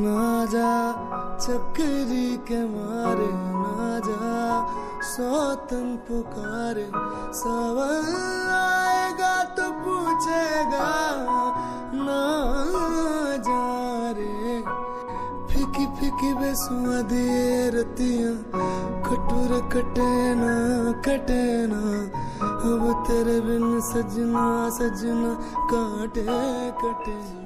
ना जा, चक्री के मारे ना जा, सौतन पुकारे, सवाल आएगा तो पूछेगा, ना जा रे। फिकी फिकी बेसुआ दिए रतिया खटूर कटे ना कटे ना, अब तेरे बिन सजना सजना, काटे कटे। ना